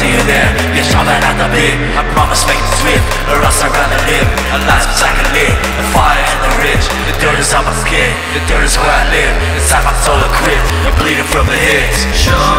see you there. You're shouting at the beat. I promise make it swift Or else I'd rather live. A life which I can live The fire and the rich The dirt is on my skin. The dirt is where I live. Inside my soul equipped I'm bleeding from the hits Sure.